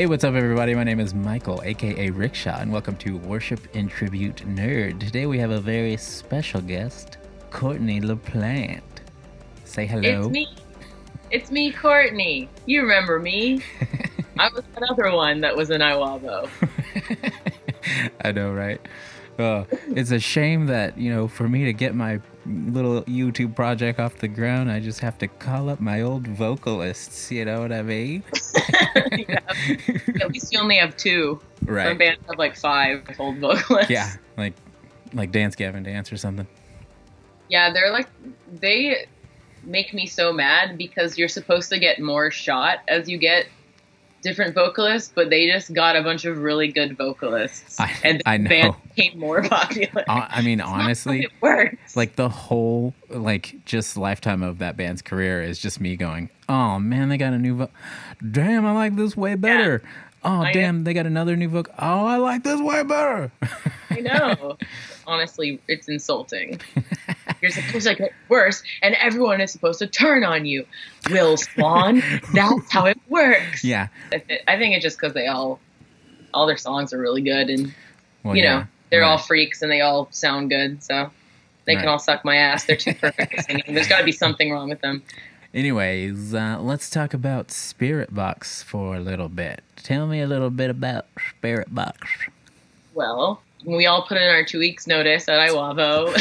Hey, what's up, everybody? My name is Michael, aka Rickshaw, and welcome to Worship and Tribute Nerd. Today we have a very special guest, Courtney LaPlante. Say hello. It's me. It's me, Courtney. You remember me? I was another one that was in Iwabo. I know, right? Uh, it's a shame that you know, for me to get my little YouTube project off the ground, I just have to call up my old vocalists. You know what I mean? yeah. At least you only have two. Right. Some bands have like five old vocalists. Yeah, like like Dance Gavin Dance or something. Yeah, they're like they make me so mad because you're supposed to get more shot as you get different vocalists, but they just got a bunch of really good vocalists, I- and the I know. band became more popular. Uh, I mean, It's honestly, it works. like the whole like just lifetime of that band's career is just me going oh man they got a new vo- damn i like this way better oh I- damn they got another new book. oh i like this way better I know. Honestly, it's insulting. You're supposed to get worse, and everyone is supposed to turn on you. Will Swan, that's how it works. yeah I think it's just because they all, all their songs are really good, and well, you yeah, know they're all freaks and they all sound good, so they Right. can all suck my ass. They're too perfect at singing. There's got to be something wrong with them. anyways uh, let's talk about Spiritbox for a little bit tell me a little bit about Spiritbox Well, we all put in our two weeks notice at Iwabo.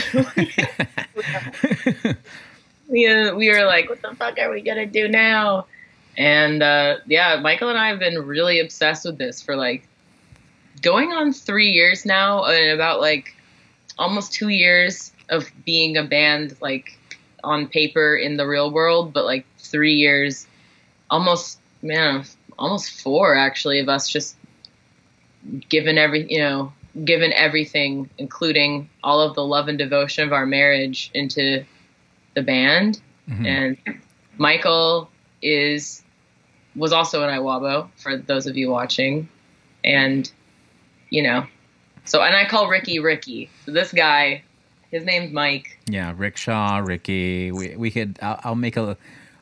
we, uh, we were like, what the fuck are we gonna do now? And uh, yeah, Michael and I have been really obsessed with this for like going on three years now, and about like almost two years of being a band like on paper in the real world, but like three years, almost man, almost four actually of us just given every you know given everything, including all of the love and devotion of our marriage into the band. Mhm. And Michael is was also in Iwabo for those of you watching, and you know, so and I call Ricky Ricky. So this guy, his name's Mike. yeah rickshaw ricky we, we could I'll, I'll make a,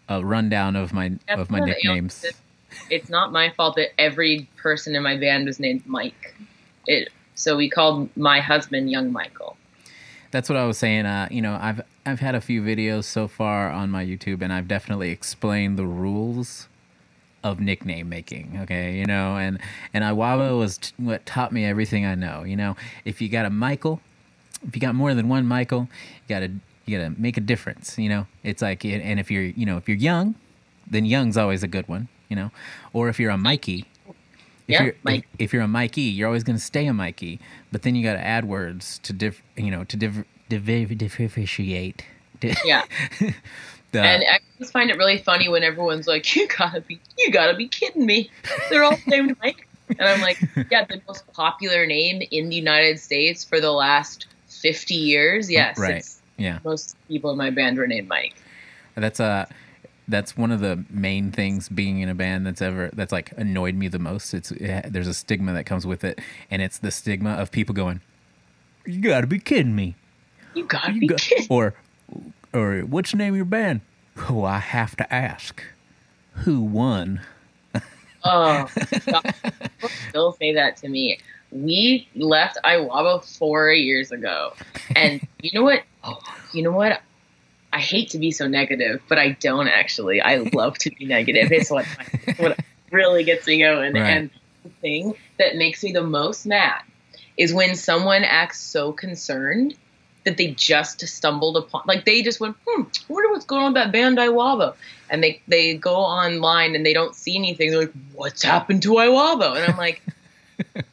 a rundown of my That's of my one of the nicknames. It's not my fault that every person in my band was named Mike. It so we called my husband Young Michael. That's what I was saying. Uh, you know, I've I've had a few videos so far on my YouTube, and I've definitely explained the rules of nickname making. Okay, you know, and and Iwabo was t- what taught me everything I know. You know, if you got a Michael, if you got more than one Michael, you gotta you gotta make a difference. You know, it's like, and if you're you know if you're young, then young's always a good one. You know, or if you're a Mikey. If Yeah, you're, Mike. If, if you're a Mikey, you're always going to stay a Mikey, but then you got to add words to diff, you know, to diff, diff, differentiate. Di- Yeah. the, And I just find it really funny when everyone's like, "You gotta be, you gotta be kidding me!" They're all named Mike, and I'm like, "Yeah, the most popular name in the United States for the last 50 years. Yes, Right. yeah, most people in my band were named Mike. that's uh that's one of the main things being in a band that's ever that's like annoyed me the most. It's it, there's a stigma that comes with it, and it's the stigma of people going, "You got to be kidding me." You gotta You be got- kidding." or or what's the name of your band? Oh, I have to ask, who won? Oh, God. Still say that to me. We left Iwabo four years ago, and you know what? Oh. You know what? I hate to be so negative, but I don't actually. I love to be negative. It's what what really gets me going. Right. And the thing that makes me the most mad is when someone acts so concerned that they just stumbled upon, like they just went, hmm, I wonder what's going on with that band Iwabo. And they, they go online and they don't see anything. They're like, what's happened to Iwabo? And I'm like,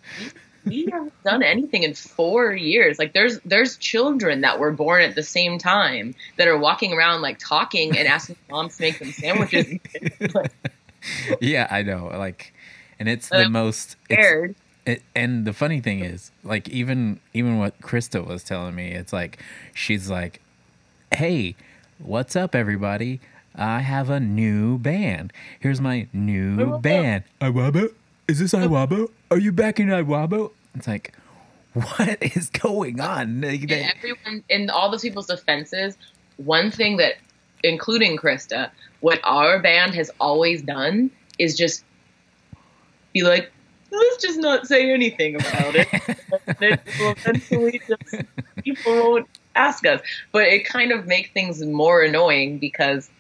we haven't done anything in four years. Like there's there's children that were born at the same time that are walking around like talking and asking moms to make them sandwiches. Yeah, I know. Like, and it's the most it's, it, and the funny thing is, like, even even what Krysta was telling me, it's like she's like, "Hey, what's up, everybody? I have a new band. Here's my new what's up?" band. Iwabo? Is this Iwabo? Are you back in Iwabo?" It's like, what is going on? Like, they- everyone in all those people's defenses, one thing that, including Krysta, what our band has always done is just be like, let's just not say anything about it. eventually just people won't ask us. But it kind of makes things more annoying because,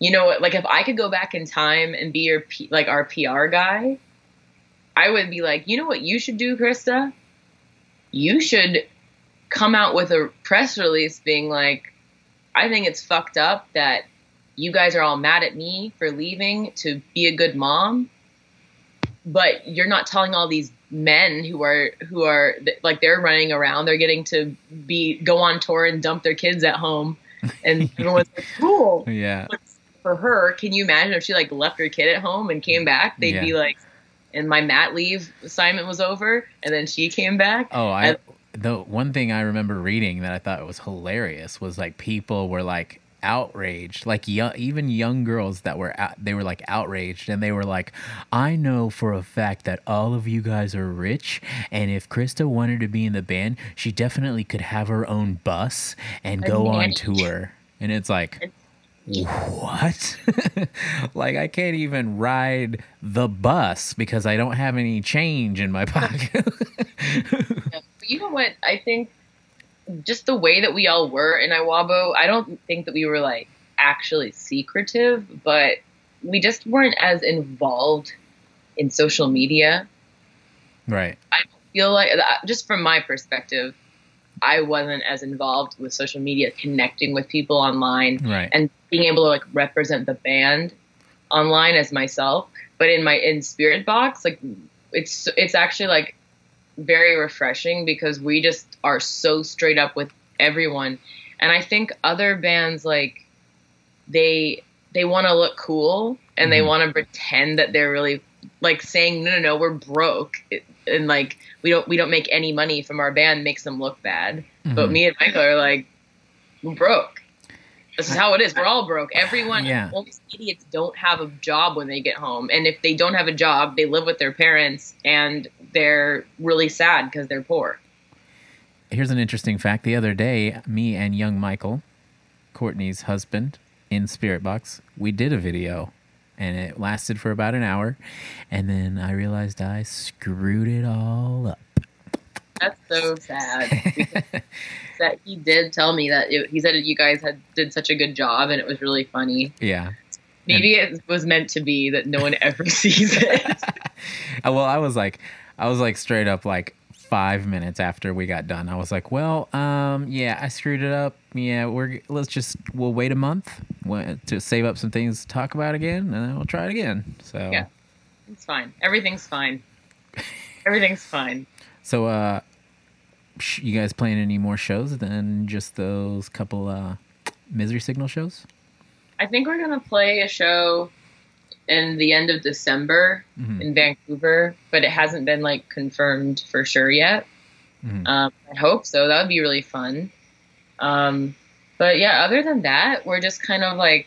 you know, what, like if I could go back in time and be your like our PR guy, I would be like, you know what you should do, Krysta? You should come out with a press release being like, I think it's fucked up that you guys are all mad at me for leaving to be a good mom but you're not telling all these men who are who are like they're running around they're getting to be go on tour and dump their kids at home and everyone's like cool yeah but for her can you imagine if she like left her kid at home and came back they'd Yeah. be like and my mat leave assignment was over and then she came back Oh, I And- the one thing I remember reading that I thought was hilarious was like people were like outraged, like young, even young girls that were out, they were like outraged, and they were like, "I know for a fact that all of you guys are rich, and if Krysta wanted to be in the band, she definitely could have her own bus and go on tour." And it's like. What? like I can't even ride the bus because I don't have any change in my pocket. You know what? I think just the way that we all were in Iwabo, I don't think that we were like actually secretive, but we just weren't as involved in social media. right. I feel like, uh, just from my perspective, I wasn't as involved with social media, connecting with people online Right. and being able to like represent the band online as myself. But in my in Spiritbox, like it's it's actually like very refreshing because we just are so straight up with everyone. And I think other bands like they they want to look cool and they Mhm. want to pretend that they're really like saying no no no we're broke and like we don't we don't make any money from our band makes them look bad. But Mhm. me and Michael are like we're broke. This is how it is. We're all broke. Everyone, Yeah. all these idiots don't have a job when they get home. And if they don't have a job, they live with their parents and they're really sad because they're poor. Here's an interesting fact. The other day, me and young Michael, Courtney's husband, in Spiritbox, we did a video and it lasted for about an hour. And then I realized I screwed it all up. That's so sad. that he did tell me that it, he said you guys had did such a good job and it was really funny. yeah. Maybe it was meant to be that no one ever sees it. Uh, Well, I was like, I was like straight up like five minutes after we got done. I was like, well, um, yeah, I screwed it up. Yeah, we're let's just we'll wait a month to save up some things to talk about again, and then we'll try it again. So Yeah. it's fine. Everything's fine. Everything's fine. So, uh, you guys playing any more shows than just those couple uh, misery signal shows? I think we're gonna play a show in the end of December Mhm. in Vancouver, but it hasn't been like confirmed for sure yet. Mhm. Um, I hope so. That would be really fun. Um, but yeah, other than that, we're just kind of like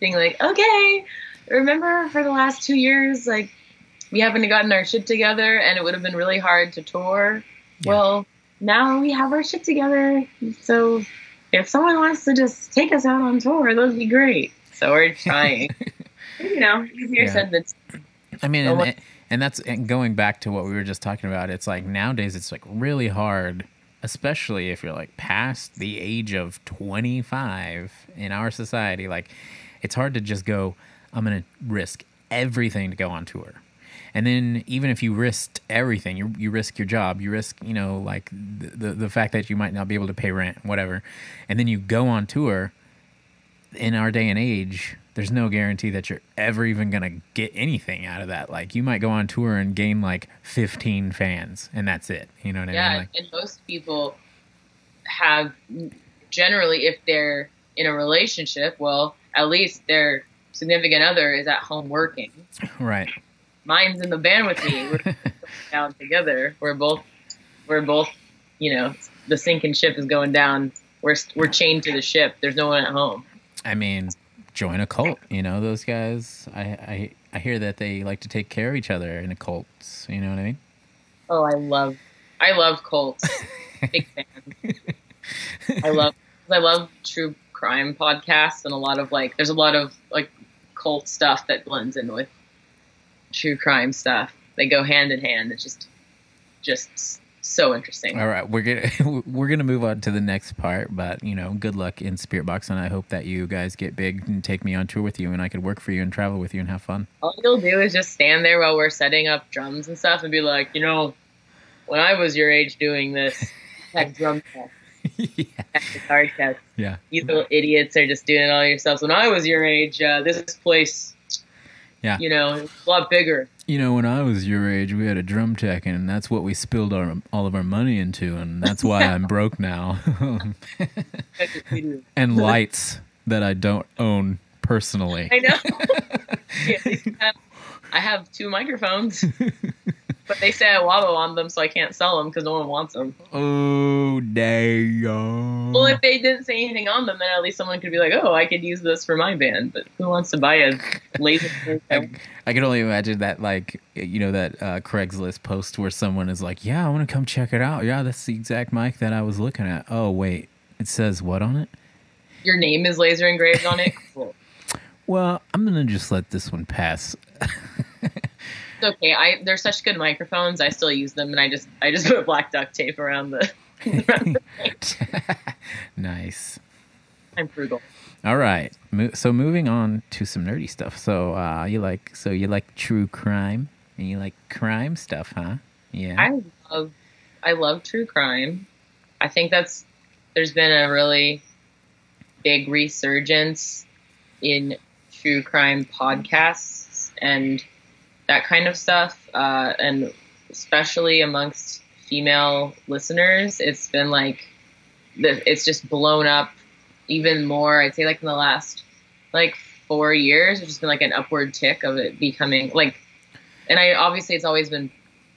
being like, okay, remember for the last two years, like we haven't gotten our shit together, and it would have been really hard to tour. Yeah. Well, now we have our shit together, so if someone wants to just take us out on tour, that would be great. So we're trying. you know, easier Yeah. said than I mean, and, and that's and going back to what we were just talking about. It's like nowadays, it's like really hard, especially if you're like past the age of 25 in our society. Like, it's hard to just go. I'm gonna risk everything to go on tour. And then even if you risked everything, you you risk your job, you risk you know like the, the the fact that you might not be able to pay rent, whatever, and then you go on tour. In our day and age, there's no guarantee that you're ever even gonna get anything out of that. Like you might go on tour and gain like 15 fans, and that's it. You know what I yeah, mean? Like, and most people have generally, if they're in a relationship, well, at least their significant other is at home working. right. Mine's in the band with me. We're down together. We're both, we're both, you know, the sinking ship is going down. We're we're chained to the ship. There's no one at home. I mean, join a cult. You know those guys. I I I hear that they like to take care of each other in a cult. You know what I mean? Oh, I love, I love cults. Big fan. I love, I love true crime podcasts and a lot of like, there's a lot of like cult stuff that blends in with true crime stuff. They go hand in hand. It's just just so interesting. All right, we're gonna we're gonna move on to the next part, but you know, good luck in Spiritbox, and I hope that you guys get big and take me on tour with you, and I could work for you and travel with you and have fun. All you'll do is just stand there while we're setting up drums and stuff, and be like, you know, when I was your age doing this, had drum test, yeah. guitar yeah, You little idiots are just doing it all yourselves. When I was your age, uh, this place, Yeah. you know, it's a lot bigger. You know, when I was your age, we had a drum tech, and that's what we spilled our all of our money into, and that's why I'm broke now. and lights that I don't own personally. I know. Yeah, I have- I have two microphones, but they say Iwabo on them, so I can't sell them because no one wants them. Oh damn! Well, if they didn't say anything on them, then at least someone could be like, "Oh, I could use this for my band." But who wants to buy a laser? I, I can only imagine that, like, you know, that uh, Craigslist post where someone is like, "Yeah, I want to come check it out. Yeah, that's the exact mic that I was looking at." Oh wait, it says what on it? Your name is laser engraved on it. Cool. Well, I'm gonna just let this one pass. It's okay. I they're such good microphones. I still use them, and I just I just put black duct tape around the. around the nice. I'm frugal. All right. So moving on to some nerdy stuff. So uh, you like so you like true crime and you like crime stuff, huh? Yeah. I love I love true crime. I think that's there's been a really big resurgence in true crime podcasts and that kind of stuff, uh, and especially amongst female listeners, it's been like it's just blown up even more. I'd say like in the last like four years, it's just been like an upward tick of it becoming like, and I obviously it's always been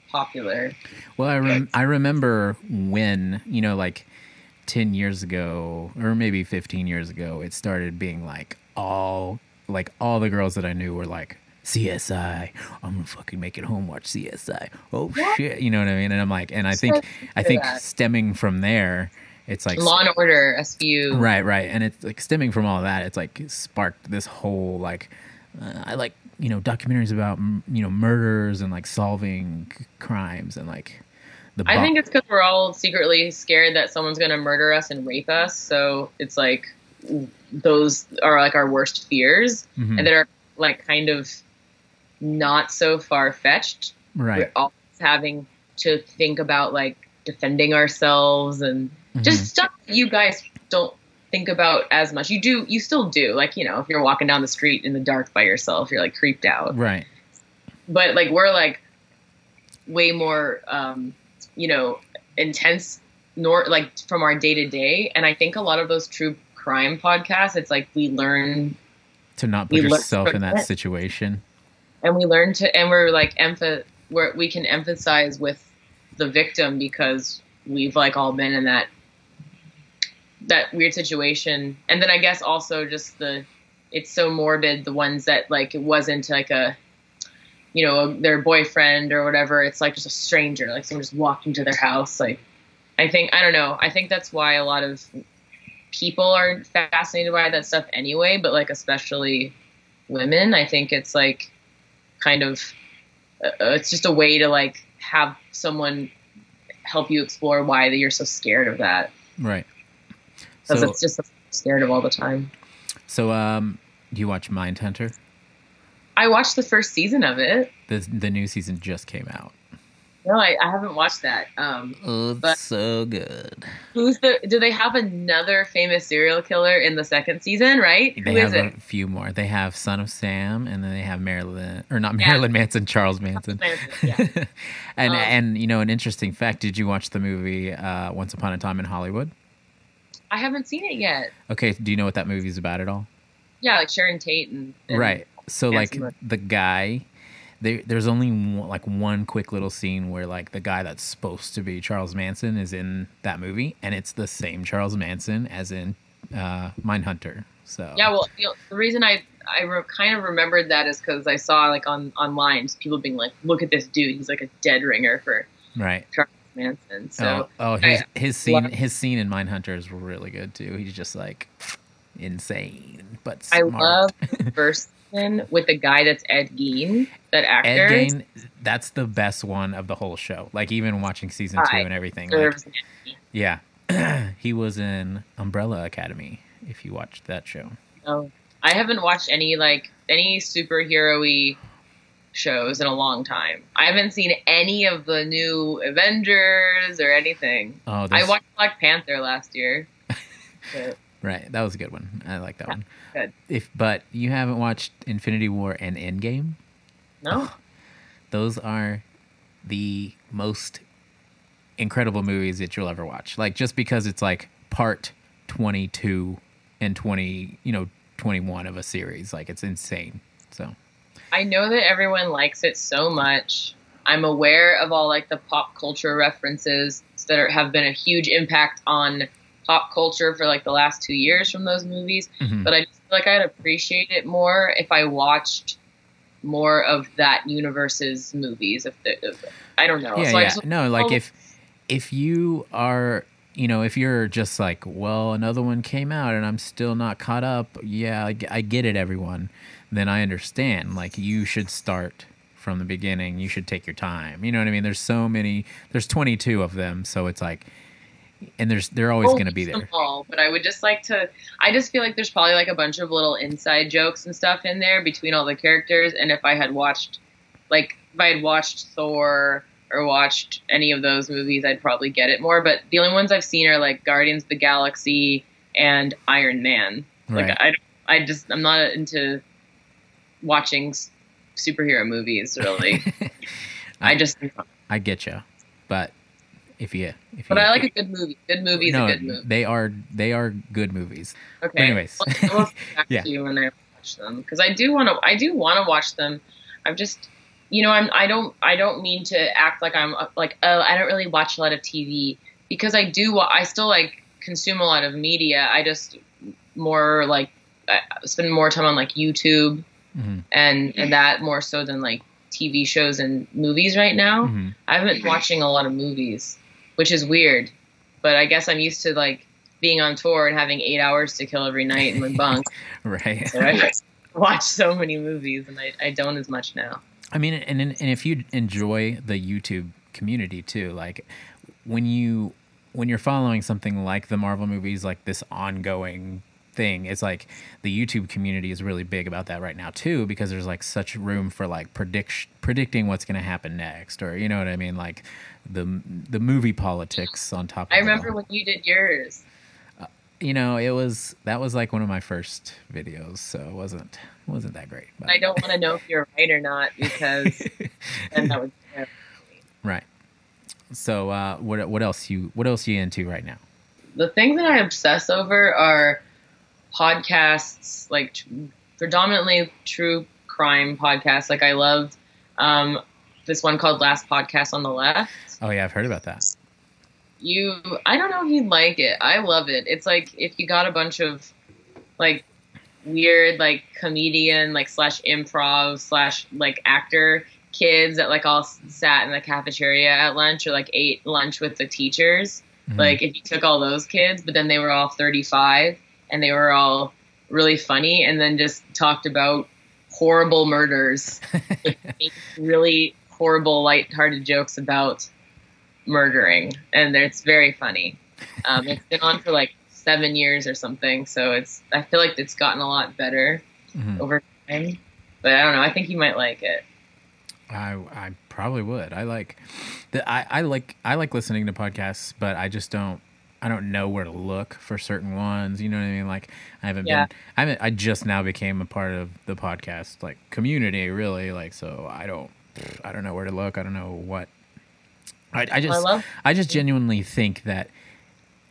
popular. Well, I rem- I remember when you know, like ten years ago, or maybe fifteen years ago, it started being like all like all the girls that I knew were like CSI. I'm gonna fucking make it home watch CSI. Oh What? shit, you know what I mean? And I'm like, and I think I think stemming from there, it's like Law and Order, SVU. Right, right, and it's like stemming from all that. It's like sparked this whole like uh, I like you know documentaries about m- you know murders and like solving c- crimes and like the. I think it's because we're all secretly scared that someone's going to murder us and rape us. So it's like those are like our worst fears, Mhm. and that are like kind of not so far fetched. right, We're always having to think about like defending ourselves and Mhm. just stuff that you guys don't think about as much. You do, you still do. Like you know, if you're walking down the street in the dark by yourself, you're like creeped out. right, but like we're like way more um you know intense nor like from our day to day and i think a lot of those true crime podcasts it's like we learn to not put yourself in that it. situation. And we learn to and we're like where we can emphasize with the victim because we've like all been in that that weird situation. And then i guess also just the it's so morbid the ones that like it wasn't like a you know their boyfriend or whatever. It's like just a stranger like someone just walked into their house like i think i don't know. I think that's why a lot of people are fascinated by that stuff anyway but like especially women i think it's like kind of uh, it's just a way to like have someone help you explore why that you're so scared of that Right. because So, it's just scared of all the time. so um, do you watch Mindhunter? I watched the first season of it. The the new season just came out. No, I, I haven't watched that. Um, Oh, But- so good. who's the? Do they have another famous serial killer in the second season? Right? They Who is have it? a few more. They have Son of Sam, and then they have Marilyn, or not Yeah. Marilyn Manson, Charles Manson. Yeah. and Um, and you know an interesting fact. Did you watch the movie uh, Once Upon a Time in Hollywood? I haven't seen it yet. Okay, do you know what that movie's about at all? Yeah, like Sharon Tate and, and right. So like Manson. the guy, there, there's only one, like one quick little scene where like the guy that's supposed to be Charles Manson is in that movie, and it's the same Charles Manson as in uh, Mindhunter. So Yeah, well, you know, the reason I I re- kind of remembered that is because I saw like on online people being like, "Look at this dude, he's like a dead ringer for right. Charles Manson." So oh, oh, his I his scene love- his scene in Mine Mindhunter is really good too. He's just like insane, but smart. I love the first season with the guy that's Ed Gein, that actor. Ed Gein, that's the best one of the whole show. Like even watching season two Right. and everything. Like, Deserves an Emmy. yeah, he was in Umbrella Academy. If you watched that show, No. I haven't watched any like any superhero-y shows in a long time. I haven't seen any of the new Avengers or anything. oh, I watched Black Panther last year. Right, that was a good one. I like that Yeah, one. Good. If but you haven't watched Infinity War and Endgame, no, those are the most incredible movies that you'll ever watch. Like just because it's like part 22 and 20, you know, 21 of a series, like it's insane. So, I know that everyone likes it so much. I'm aware of all like the pop culture references that are, have been a huge impact on pop culture for like the last two years from those movies. mhm. But I just like I'd appreciate it more if I watched more of that universe's movies. If, the, if I don't know, yeah, so I yeah. just no, like oh. if if you are, you know, if you're just like, well, another one came out and I'm still not caught up. Yeah, I get it, everyone. Then I understand. Like you should start from the beginning. You should take your time. You know what I mean? There's so many. There's 22 of them, so it's like, and there's they're always going to be there. all, but I would just like to. I just feel like there's probably like a bunch of little inside jokes and stuff in there between all the characters. And if I had watched, like, if I had watched Thor or watched any of those movies, I'd probably get it more. But the only ones I've seen are like Guardians of the Galaxy and Iron Man. Like, Right. I, don't- I just I'm not into watching superhero movies really. I just, I get you, but if you if but you, I like a good movie. Good movie's no, a good movie. they are they are good movies. Okay. anyways. Well, I will back Yeah. to you when I watch them because I do want to. I do want to watch them. I'm just, you know, I'm. I don't. I don't mean to act like I'm like. Oh, I don't really watch a lot of TV because I do. I still like consume a lot of media. I just more like I spend more time on like YouTube hmm and and that more so than like TV shows and movies right now. hmm I haven't been watching a lot of movies, which is weird. But I guess I'm used to like being on tour and having eight hours to kill every night in my bunk. Right. So I watch so many movies, and I, I don't as much now. I mean, and and if you enjoy the YouTube community too, like when you when you're following something like the Marvel movies, like this ongoing thing, it's like the YouTube community is really big about that right now too, because there's like such room for like predict predicting what's going to happen next, or you know what I mean, like the the movie politics on top. of I remember all. when you did yours. you know, it was that was like one of my first videos, so it wasn't wasn't that great. But. I don't want to know if you're right or not because then that would. Right. So uh, what what else you what else you into right now? The things that I obsess over are podcasts, like predominantly true crime podcasts. Like I loved um, this one called Last Podcast on the Left. Oh yeah, I've heard about that. you i don't know if you'd like it i love it it's like if you got a bunch of like weird like comedian like slash improv slash like actor kids that like all sat in the cafeteria at lunch or like ate lunch with the teachers Mhm. like if you took all those kids but then they were all 35 and they were all really funny and then just talked about horrible murders really horrible light-hearted jokes about murdering and it's very funny um, it's been on for like seven years or something so it's i feel like it's gotten a lot better Mhm. over time but i don't know i think you might like it I I probably would. I like the I, I like I like listening to podcasts, but I just don't I don't know where to look for certain ones. You know what I mean? Like I haven't Yeah. been I haven't, I just now became a part of the podcast like community really like so I don't I don't know where to look. I don't know what I I just love I just genuinely think that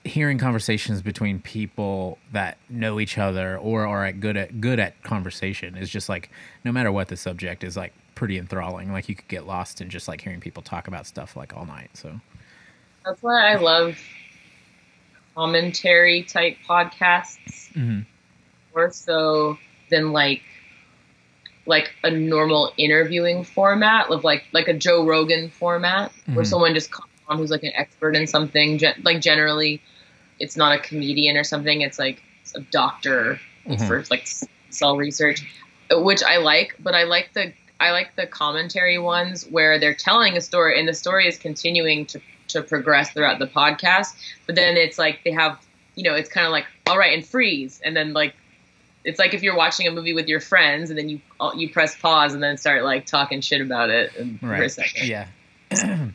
hearing conversations between people that know each other or are at good at good at conversation is just like no matter what the subject is like pretty enthralling. Like you could get lost in just like hearing people talk about stuff like all night. So that's why i love commentary type podcasts Mhm. more so than like like a normal interviewing format of like like a Joe Rogan format where Mhm. someone just comes on who's like an expert in something. Gen- like generally, it's not a comedian or something. It's like a doctor Mhm. for like cell research. which I like, but I like the I like the commentary ones where they're telling a story and the story is continuing to to progress throughout the podcast. But then it's like they have, you know, it's kind of like all right and freeze, and then like it's like if you're watching a movie with your friends and then you you press pause and then start like talking shit about it right. for a second. Yeah.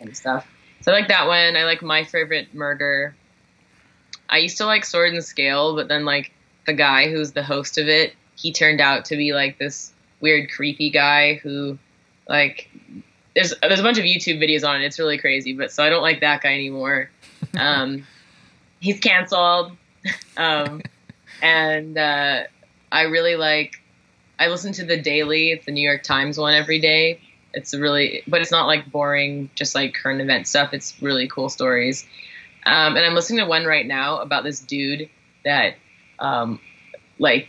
and stuff. So I like that one. I like my favorite murder. I used to like Sword and Scale, but then like the guy who's the host of it, he turned out to be like this weird creepy guy who like there's there's a bunch of YouTube videos on it. It's really crazy, but so I don't like that guy anymore. Um, he's canceled. Um, and uh, I really like. I listen to the Daily. It's the New York Times one every day. It's really, but it's not like boring, just like current event stuff. It's really cool stories. Um, and I'm listening to one right now about this dude that, um, like,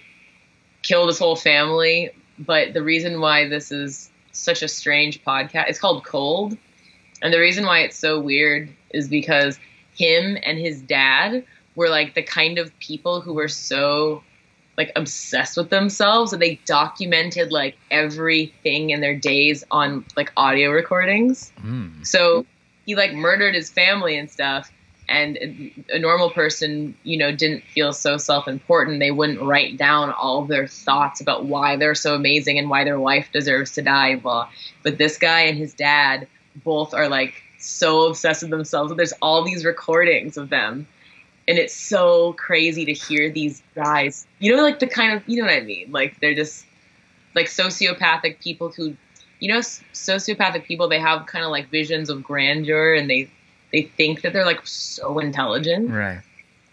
killed his whole family. But the reason why this is such a strange podcast, it's called Cold, and the reason why it's so weird is because him and his dad were like the kind of people who were so like obsessed with themselves and they documented like everything in their days on like audio recordings. Mm. So he like murdered his family and stuff. And a normal person, you know, didn't feel so self important. They wouldn't write down all their thoughts about why they're so amazing and why their wife deserves to die. Blah. But this guy and his dad both are like so obsessed with themselves. There's all these recordings of them and it's so crazy to hear these guys you know like the kind of you know what i mean like they're just like sociopathic people who you know sociopathic people they have kind of like visions of grandeur and they they think that they're like so intelligent Right.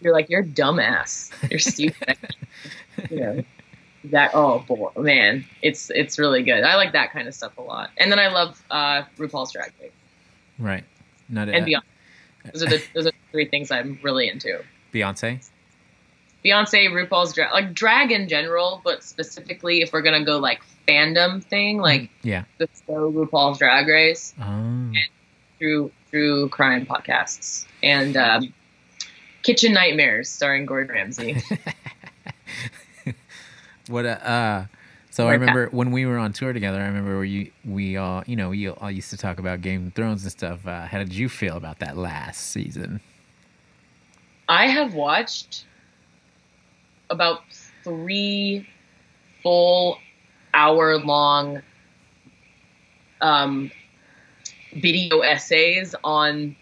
you're like you're dumbass you're stupid you know that oh boy man it's it's really good i like that kind of stuff a lot and then i love uh rupaul's drag race Right. Not and uh, beyond those are the those are the three things i'm really into Beyonce. Beyonce, RuPaul's drag, like drag in general, but specifically if we're gonna go like fandom thing, like Yeah. the show RuPaul's Drag Race Oh. through through crime podcasts and um, Kitchen Nightmares starring Gordon Ramsay. What uh, uh so I remember when we were on tour together, I remember where you we all you know, we all used to talk about Game of Thrones and stuff. Uh, how did you feel about that last season? I have watched about three full hour long um, video essays on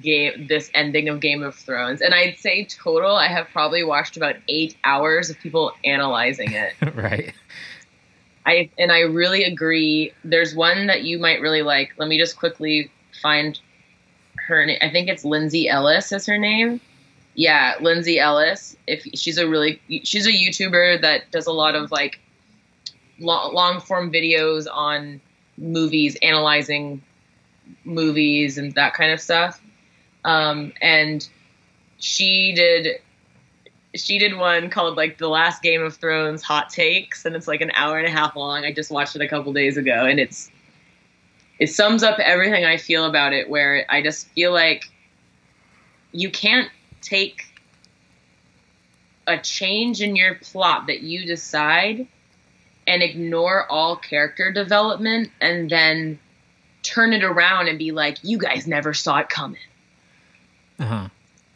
game this ending of Game of Thrones, and I'd say total I have probably watched about eight hours of people analyzing it. right. I and I really agree. There's one that you might really like. Let me just quickly find her name. I think it's Lindsay Ellis is her name. Yeah, Lindsay Ellis. If she's a really she's a YouTuber that does a lot of like long, long form videos on movies, analyzing movies and that kind of stuff. Um, and she did she did one called like the last game of thrones hot takes and it's like an hour and a half long i just watched it a couple days ago and it's it sums up everything i feel about it where i just feel like you can't take a change in your plot that you decide and ignore all character development and then turn it around and be like you guys never saw it coming Uh huh.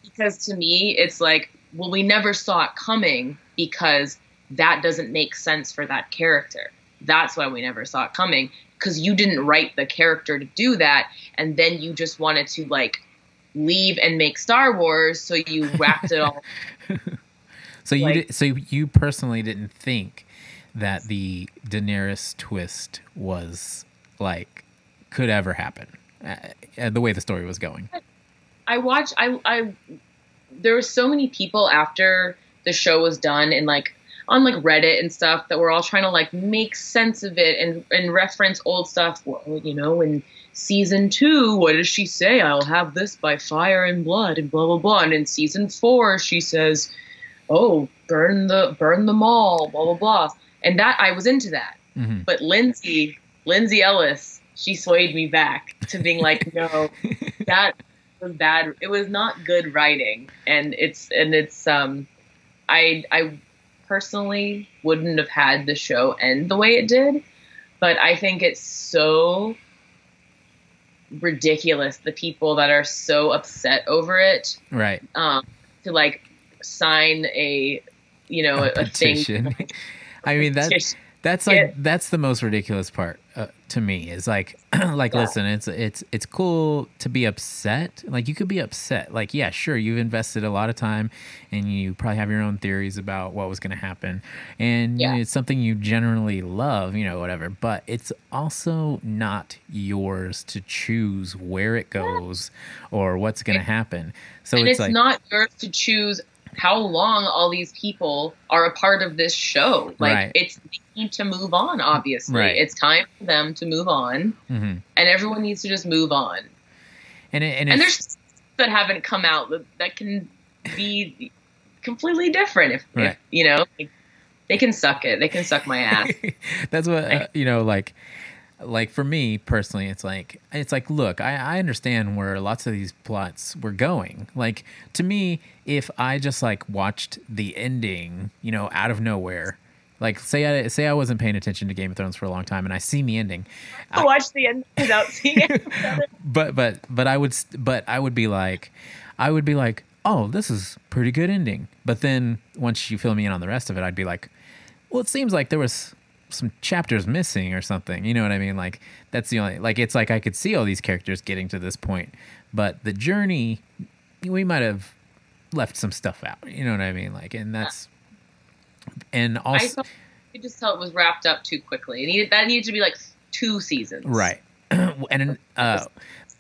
because to me it's like well we never saw it coming because that doesn't make sense for that character that's why we never saw it coming because you didn't write the character to do that and then you just wanted to like leave and make star wars so you wrapped it all So you Like- did, so you personally didn't think that the Daenerys twist was like could ever happen uh, uh, the way the story was going. I watched. I I there were so many people after the show was done and like on like Reddit and stuff that were all trying to like make sense of it and and reference old stuff. Well, you know, in season two, what does she say? I'll have this by fire and blood and blah blah blah. And in season four, she says, "Oh, burn the burn them all." Blah blah blah. And that I was into that. hmm But Lindsay, Lindsay Ellis, she swayed me back to being like, no, that was bad. It was not good writing, and it's and it's um, I I personally wouldn't have had the show end the way it did, but I think it's so ridiculous the people that are so upset over it right. um, to like sign a you know a, a thing. I mean that that's like that's the most ridiculous part uh, to me is like like yeah. listen it's it's it's cool to be upset. Like you could be upset. Like yeah sure you've invested a lot of time and you probably have your own theories about what was going to happen. And yeah. you know, it's something you generally love you know whatever but it's also not yours to choose where it goes or what's going to happen. So and it's, it's like, not yours to choose how long all these people are a part of this show. Like right. it's need to move on. Obviously, right. it's time for them to move on, mm-hmm. and everyone needs to just move on. And it, and, and there's that haven't come out that, that can be completely different. If, right. if you know, like, they can suck it. They can suck my ass. That's what uh, you know. Like like for me personally it's like it's like look I, I understand where lots of these plots were going. Like to me if i just like watched the ending you know out of nowhere like say i say i wasn't paying attention to game of thrones for a long time and i see the ending i watch the end without seeing it. But but but i would but i would be like i would be like oh this is pretty good ending. But then once you fill me in on the rest of it i'd be like well it seems like there was some chapters missing or something. You know what I mean? Like that's the only like it's like I could see all these characters getting to this point, but the journey we might have left some stuff out. You know what I mean? Like and that's and also I just felt it was wrapped up too quickly. It needed that needed to be like two seasons. Right. and uh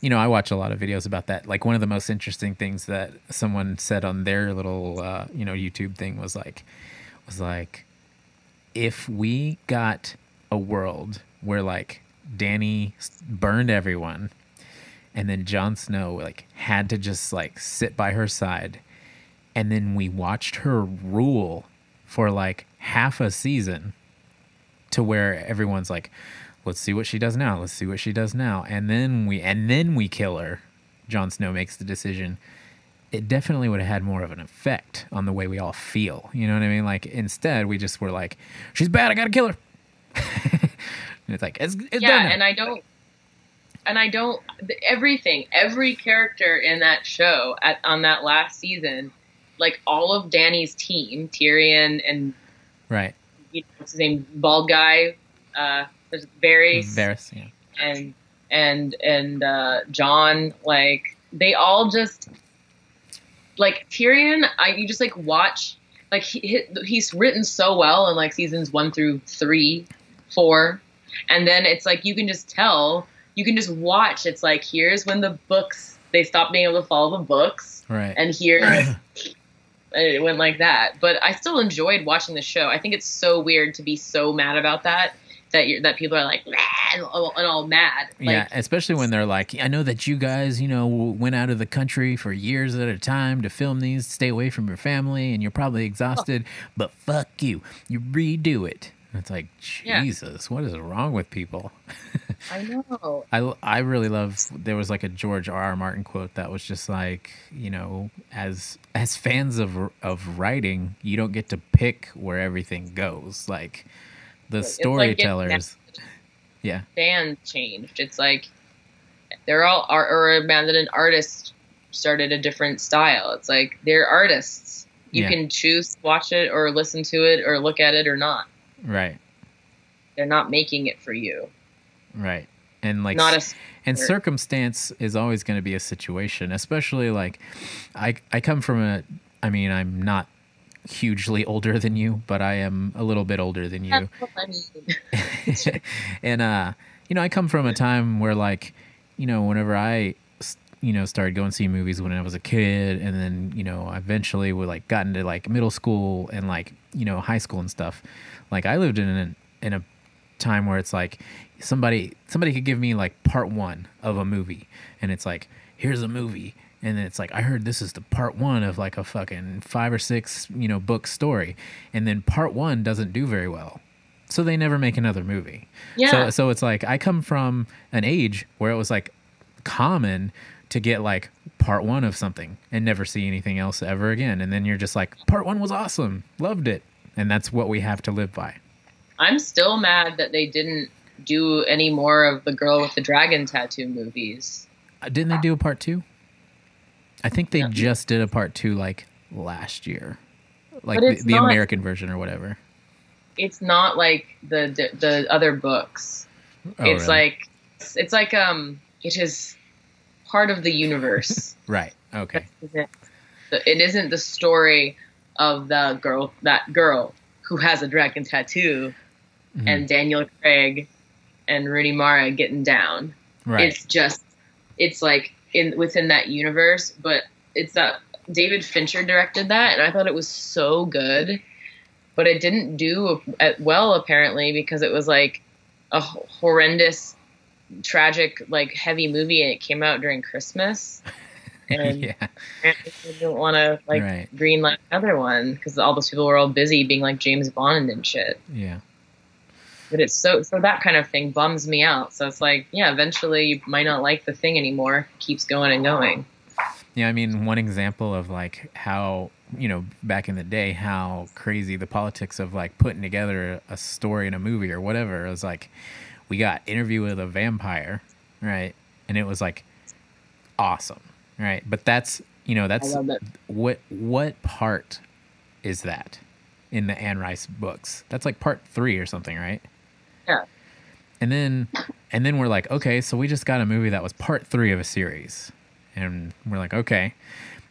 you know, I watch a lot of videos about that. Like one of the most interesting things that someone said on their little uh, you know, YouTube thing was like was like if we got a world where like Danny burned everyone and then Jon Snow like had to just like sit by her side and then we watched her rule for like half a season to where everyone's like let's see what she does now. Let's see what she does now. And then we and then we kill her. Jon Snow makes the decision it definitely would have had more of an effect on the way we all feel. You know what I mean? Like instead, we just were like, "She's bad. I gotta kill her." and it's like, it's, it's yeah, and I don't, and I don't. Everything, every character in that show at on that last season, like all of Danny's team, Tyrion and right, you know, what's his name, bald guy, uh, there's Varys, Varys, yeah, and and and uh, Jon, like they all just like Tyrion, I you just like watch like he, he's written so well in like seasons one through three, four, and then it's like you can just tell, you can just watch. It's like here's when the books they stopped being able to follow the books, right? And here. it went like that, but I still enjoyed watching the show. I think it's so weird to be so mad about that that you that people are like and all, and all mad. Like, yeah, especially when they're like, I know that you guys, you know, went out of the country for years at a time to film these, stay away from your family, and you're probably exhausted. Oh. But fuck you, you redo it. it's like Jesus, yeah. what is wrong with people? I know. I I really love. There was like a George R. R. Martin quote that was just like, you know, as as fans of of writing, you don't get to pick where everything goes. Like the storytellers. Like yeah. Band changed. It's like they're all art, or imagine an artist started a different style. It's like they're artists. You yeah. can choose to watch it or listen to it or look at it or not. Right. They're not making it for you. Right. And like not a and circumstance is always going to be a situation, especially like I I come from a I mean, I'm not hugely older than you, but I am a little bit older than you. and uh, you know, I come from a time where like, you know, whenever I you know started going to see movies when I was a kid and then, you know, eventually we like got into like middle school and like, you know, high school and stuff. Like I lived in an in a time where it's like somebody somebody could give me like part 1 of a movie and it's like here's a movie and then it's like I heard this is the part one of like a fucking five or six you know book story, and then part one doesn't do very well, so they never make another movie. Yeah. So so it's like I come from an age where it was like common to get like part one of something and never see anything else ever again, and then you're just like part one was awesome, loved it, and that's what we have to live by. I'm still mad that they didn't do any more of the girl with the dragon tattoo movies. Uh, didn't they do a part two? I think they Yeah. just did a part two like last year, like the, it's the not- American version or whatever. It's not like the the, the other books. Oh, it's really? like it's like um it is part of the universe. right. Okay. it isn't the story of the girl that girl who has a dragon tattoo Mhm. and Daniel Craig and Rooney Mara getting down. right. It's just it's like in within that universe, but it's that David Fincher directed that, and I thought it was so good, but it didn't do well apparently because it was like a horrendous, tragic, like heavy movie, and it came out during Christmas, and yeah. they didn't want to like Right. greenlight another one because all those people were all busy being like James Bond and shit. Yeah. But it's so so that kind of thing bums me out. So it's like, yeah, eventually you might not like the thing anymore. It keeps going and going. Yeah, I mean, one example of like how, you know, back in the day, how crazy the politics of like putting together a story in a movie or whatever it was like, we got Interview with a Vampire, right? And it was like awesome, right? But that's, you know, that's what what part is that in the Anne Rice books? That's like part three or something, right? Yeah. And then and then we're like, okay, so we just got a movie that was part three of a series. And we're like, okay.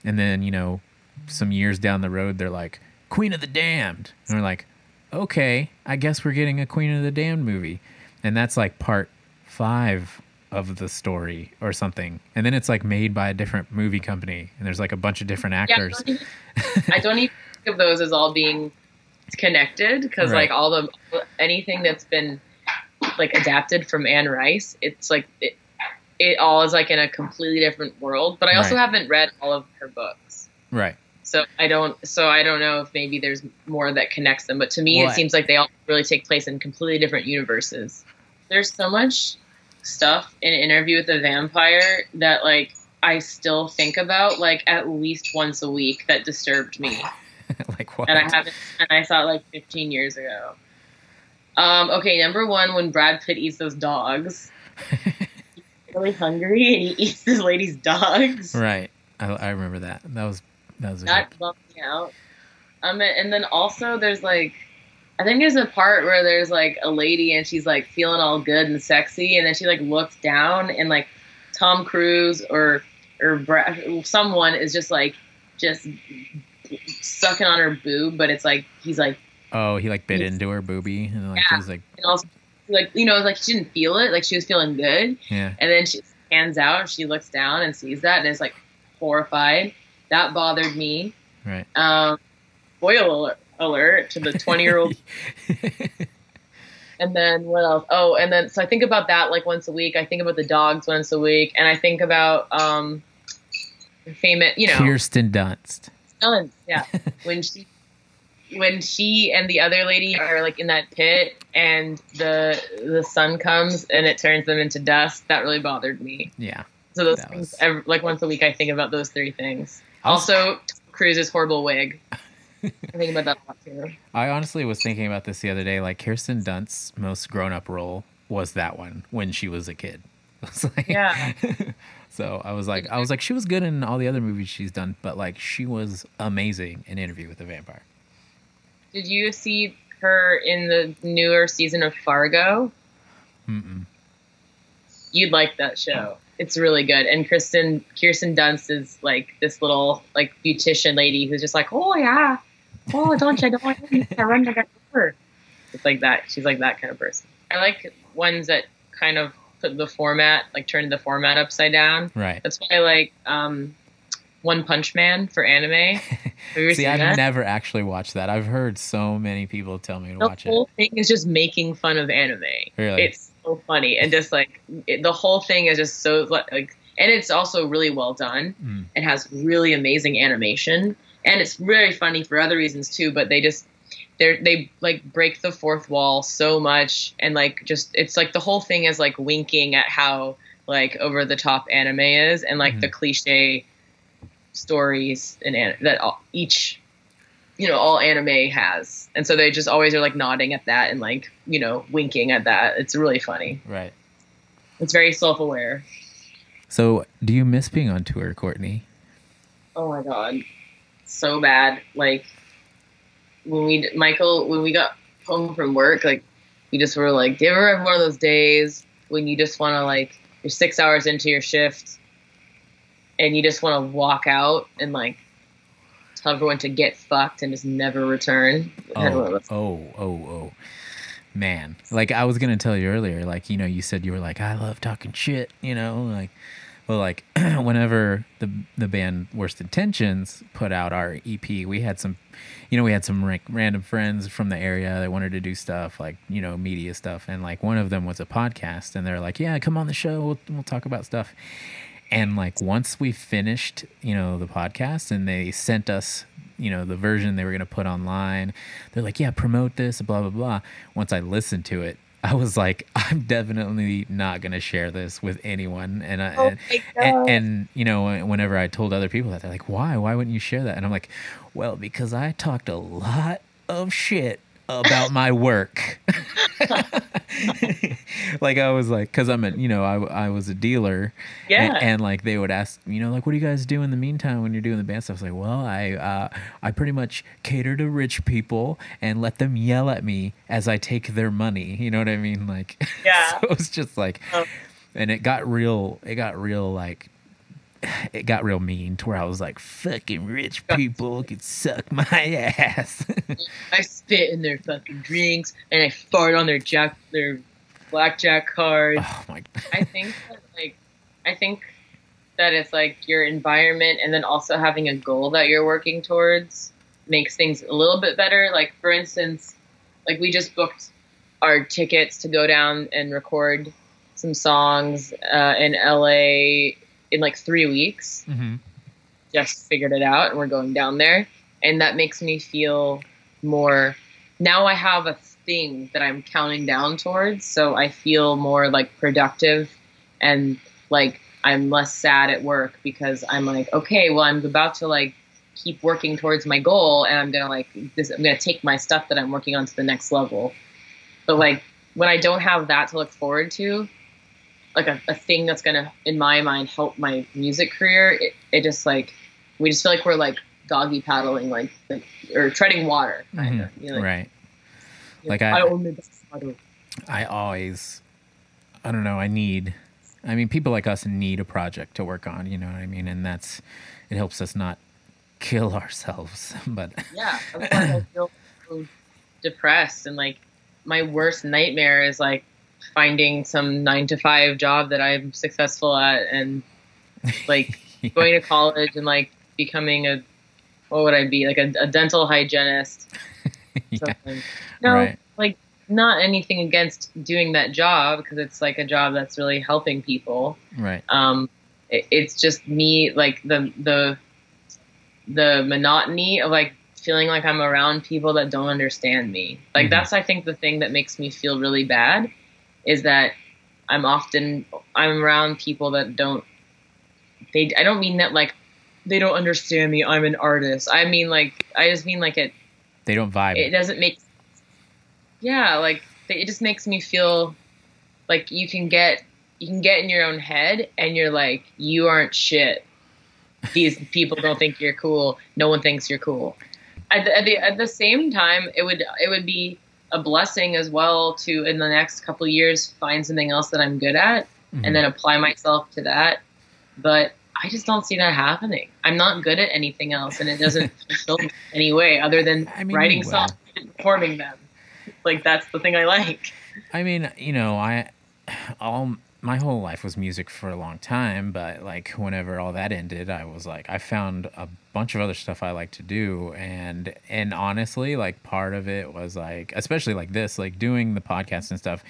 And then, you know, some years down the road, they're like, Queen of the Damned. And we're like, okay, I guess we're getting a Queen of the Damned movie. And that's like part five of the story or something. And then it's like made by a different movie company. And there's like a bunch of different Yeah, I actors. don't, even, I don't even think of those as all being connected because Right. like all the anything that's been like adapted from Anne Rice, it's like it, it all is like in a completely different world. But I also Right. haven't read all of her books. Right. So I don't. So I don't know if maybe there's more that connects them. But to me, Well, it seems like they all really take place in completely different universes. There's so much stuff in Interview with a Vampire that like I still think about like at least once a week that disturbed me, like what? and I haven't. And I saw it like 15 years ago. Um, okay, number one, when Brad Pitt eats those dogs, he's really hungry and he eats this lady's dogs. right. I, I remember that. That was that was a that good, bummed me out. Um, and then also there's like, I think there's a part where there's like a lady and she's like feeling all good and sexy, and then she like looks down and like Tom Cruise or or Brad, someone is just like just sucking on her boob, but it's like he's like Oh, he like bit He's- into her boobie and like Yeah. was like and also like you know like she didn't feel it, like she was feeling good, yeah. and then she hands out and she looks down and sees that and is like horrified. That bothered me. Right. Um, spoiler alert, alert to the 20 year old. and then what else? Oh, and then so I think about that like once a week. I think about the dogs once a week, and I think about um, famous, you know, Kirsten Dunst. Ellen, yeah, when she. When she and the other lady are like in that pit, and the the sun comes and it turns them into dust, that really bothered me. Yeah. So those things, was- ev like once a week, I think about those three things. Also- Also, Cruise's horrible wig. I think about that a lot too. I honestly was thinking about this the other day. Like Kirsten Dunst's most grown up role was that one when she was a kid. Was like, Yeah. so I was like, I was like, she was good in all the other movies she's done, but like she was amazing in Interview with the Vampire. Did you see her in the newer season of Fargo? Mm-mm. You'd like that show. It's really good. And Kristen Kirsten Dunst is like this little like beautician lady who's just like, oh yeah, oh don't you don't want me to run to her. It's like that. She's like that kind of person. I like ones that kind of put the format like turn the format upside down. Right. That's why I like um, One Punch Man for anime. See, I've that? never actually watched that. I've heard so many people tell me to the watch it. The whole thing is just making fun of anime. Really? It's so funny and just like it, the whole thing is just so like, and it's also really well done. Mm. It has really amazing animation, and it's very funny for other reasons too. But they just they they like break the fourth wall so much, and like just it's like the whole thing is like winking at how like over the top anime is, and like Mhm. the cliche stories and an- that all, each you know all anime has, and so they just always are like nodding at that and like you know winking at that. It's really funny. Right. It's very self aware. So, do you miss being on tour, Courtney? Oh my god, so bad. Like when we Michael when we got home from work, like we just were like, do you ever have one of those days when you just want to like you're six hours into your shift and you just want to walk out and like tell everyone to get fucked and just never return? Oh, oh, oh, oh. Man, like I was gonna tell you earlier, like you know, you said you were like, I love talking shit, you know, like well, like whenever the the band Worst Intentions put out our EP, we had some, you know, we had some ra- random friends from the area that wanted to do stuff like you know media stuff, and like one of them was a podcast, and they're like, yeah, come on the show, we'll we'll talk about stuff. And like once we finished, you know, the podcast, and they sent us you know the version they were going to put online they're like yeah promote this blah blah blah. Once i listened to it i was like i'm definitely not going to share this with anyone. And I, Oh and, and, and you know whenever i told other people that they're like why? Why wouldn't you share that? And i'm like well because i talked a lot of shit about my work like i was like because i'm a you know I, I was a dealer Yeah. and, and, like they would ask you know like what do you guys do in the meantime when you're doing the band stuff I was like well i uh, i pretty much cater to rich people and let them yell at me as i take their money you know what i mean like Yeah. so it was just like Oh. and it got real it got real like it got real mean to where I was like, fucking rich people could suck my ass. I spit in their fucking drinks and I fart on their jack their blackjack cards. oh my I think that, like I think that it's like your environment and then also having a goal that you're working towards makes things a little bit better. Like for instance, like we just booked our tickets to go down and record some songs uh, in LA in like three weeks. hmm Just figured it out and we're going down there, and that makes me feel more. Now I have a thing that I'm counting down towards, so I feel more like productive and like I'm less sad at work because I'm like, okay, well, I'm about to like keep working towards my goal, and I'm gonna like this. I'm gonna take my stuff that I'm working on to the next level. But like when I don't have that to look forward to, like a, a thing that's gonna, in my mind, help my music career, it, it just like we just feel like we're like doggy paddling, like, like or treading water, kind of. You know, Mm-hmm. right. you Like I- the. I always, I don't know, I need, I mean, people like us need a project to work on, you know what I mean? And that's, it helps us not kill ourselves. But Yeah, I feel so depressed and like my worst nightmare is like finding some nine to five job that I'm successful at and like going to college and like becoming a what would I be like a, a dental hygienist yeah. No, Right. like not anything against doing that job because it's like a job that's really helping people. right. Um, it, it's just me like the the the monotony of like feeling like I'm around people that don't understand me. Like Mhm. that's I think the thing that makes me feel really bad is that I'm often I'm around people that don't they I don't mean that like they don't understand me. I'm an artist. I mean like I just mean like it They don't vibe. it doesn't make yeah like it just makes me feel like you can get you can get in your own head and you're like you aren't shit these people don't think you're cool no one thinks you're cool at the, at the, at the same time it would it would be a blessing as well to in the next couple of years find something else that i'm good at Mhm. and then apply myself to that. But i just don't see that happening. I'm not good at anything else and it doesn't fulfill me any way other than I mean, writing songs and performing them. Like that's the thing i like. I mean, you know, I all my whole life was music for a long time, but like whenever all that ended, I was like I found a bunch of other stuff I like to do and and honestly, like part of it was like especially like this, like doing the podcast and stuff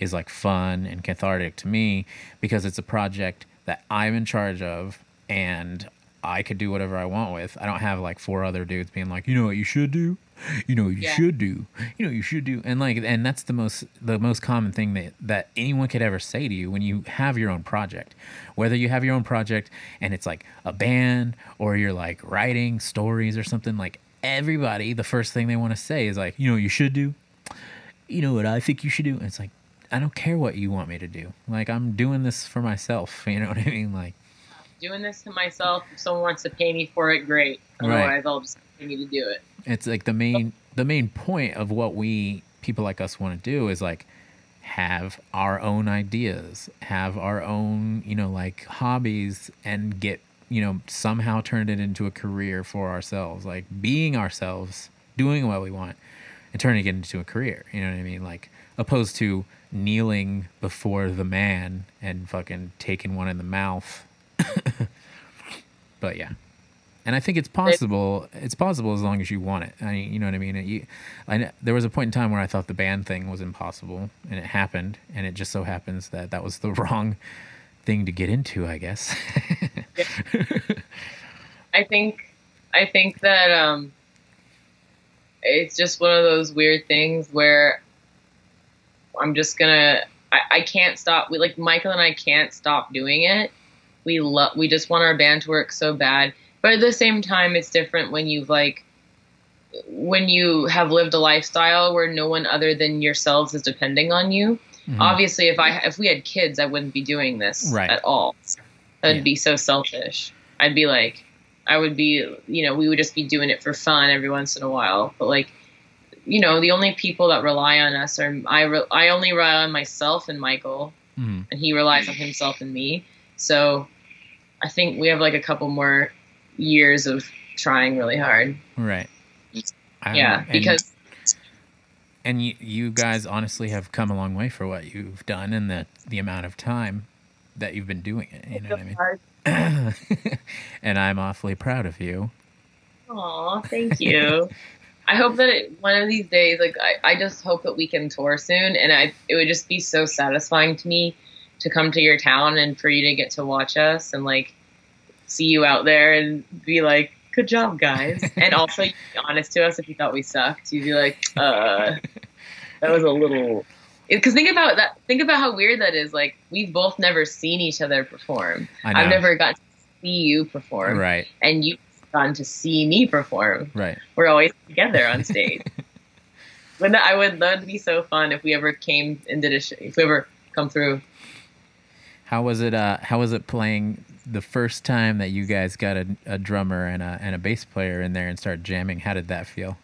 is like fun and cathartic to me because it's a project that I'm in charge of and I could do whatever I want with. I don't have like four other dudes being like, you know what you should do, you know you Yeah. should do, you know you should do, and like, and that's the most the most common thing that that anyone could ever say to you when you have your own project, whether you have your own project and it's like a band or you're like writing stories or something like. everybody, the first thing they want to say is like, you know, what you should do. You know what I think you should do. And it's like, I don't care what you want me to do. Like I'm doing this for myself. You know what I mean? Like Doing this to myself. If someone wants to pay me for it, great. Right. Otherwise, I'll just continue to do it. it's like the main the main point of what we people like us want to do is like have our own ideas have our own you know like hobbies and get you know somehow turn it into a career for ourselves like being ourselves doing what we want and turning it into a career you know what i mean like opposed to kneeling before the man and fucking taking one in the mouth but yeah and I think it's possible. It's possible as long as you want it. I, you know what I mean. You, I, there was a point in time where I thought the band thing was impossible, and it happened. And it just so happens that that was the wrong thing to get into. I guess. I think I think that um, it's just one of those weird things where I'm just gonna I, I can't stop. We like Michael and I can't stop doing it. We love we just want our band to work so bad, but at the same time, it's different when you've like when you have lived a lifestyle where no one other than yourselves is depending on you. Mhm. Obviously, if I if we had kids, I wouldn't be doing this Right. at all. i'd Yeah. be so selfish. I'd be like, I would be, you know, we would just be doing it for fun every once in a while. But like, you know, the only people that rely on us are I. Re- I only rely on myself and Michael, Mhm. and he relies on himself and me. So, I think we have like a couple more years of trying really hard. Right. I yeah, don't. And- because and you, you guys honestly have come a long way for what you've done and the the amount of time that you've been doing it. You know what I mean? and I'm awfully proud of you. Aw, thank you. I hope that it, one of these days, like I, I just hope that we can tour soon, and I it would just be so satisfying to me to come to your town and for you to get to watch us and like see you out there and be like, "Good job, guys," and also you'd be honest to us if you thought we sucked. You'd be like, "Uh, that was a little." Because think about that. Think about how weird that is. Like we've both never seen each other perform. I know. I've never got to see you perform, Right. and you've gotten to see me perform Right. we're always together on stage. Wouldn't that, I would that would be so fun if we ever came and did a sh- if we ever come through. How was it? Uh, how was it playing the first time that you guys got a, a drummer and a and a bass player in there and started jamming? How did that feel?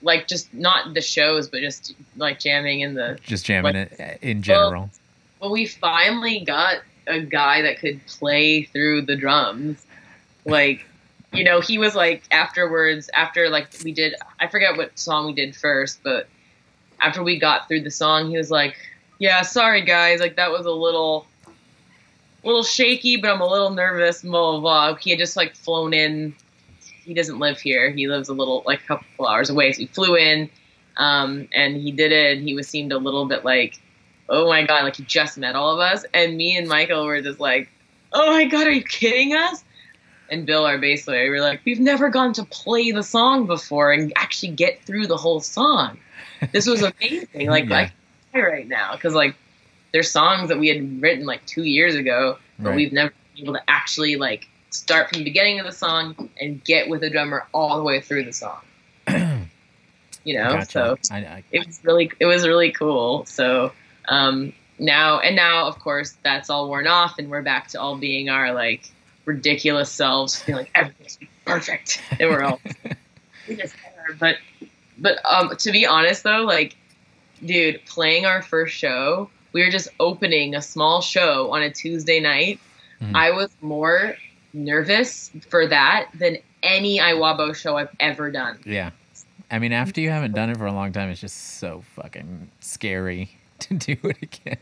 Like just not the shows, but just like jamming in the. Just jamming Like- it in general. Well, we finally got a guy that could play through the drums. Like, you know, he was like afterwards after like we did. I forget what song we did first, but after we got through the song, he was like, "Yeah, sorry guys, like that was a little." little shaky, but I'm a little nervous. Blah, blah, blah. He had just like flown in. He doesn't live here. He lives a little, like a couple hours away. So he flew in, um, and he did it. And he was seemed a little bit like, oh my god, like he just met all of us. And me and Michael were just like, oh my god, are you kidding us? And Bill, our bass player, we were like, we've never gone to play the song before and actually get through the whole song. This was amazing. Like, Yeah. Cry right now because like there's songs that we had written like two years ago, but Right. we've never been able to actually like start from the beginning of the song and get with a drummer all the way through the song. you know, so I, I, it was really it was really cool. So um, now and now, of course, that's all worn off, and we're back to all being our like ridiculous selves, feeling like everything's perfect, and we're all we just are. But but um, to be honest though, like dude, playing our first show, we were just opening a small show on a Tuesday night. Mhm. I was more nervous for that than any Iwabo show I've ever done. yeah. I mean, after you haven't done it for a long time, it's just so fucking scary to do it again.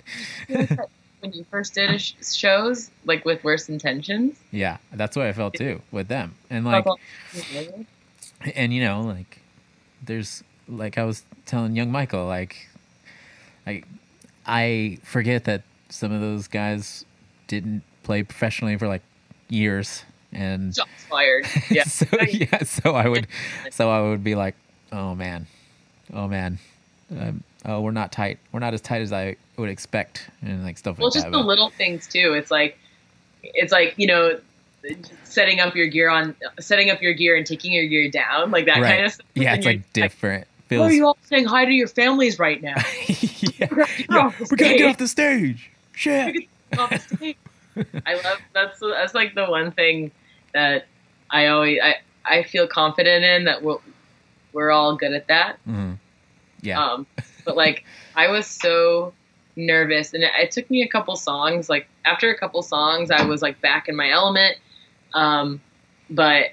when you first did sh- shows, like with Worst Intentions. Yeah, that's what I felt too with them. And like, and you know, like, there's like I was telling young Michael, like, I, I forget that some of those guys didn't play professionally for like years, and Shots fired. Yeah. so yeah, so I would, so I would be like, oh man, oh man, um, oh we're not tight, we're not as tight as I would expect, and like stuff like that. well, like just that. the but- little things too. It's like, it's like you know, setting up your gear on setting up your gear and taking your gear down, like that Right. kind of stuff. Yeah, it's like different. Why are you all saying hi to your families right now? yeah. We're Yeah, off the we gotta get off the stage. Shit. off the stage. I love that's that's like the one thing that I always I, I feel confident in that we're, we're all good at that. Mhm. Yeah. Um, but like I was so nervous, and it, it took me a couple songs. Like after a couple songs, I was like back in my element. Um, but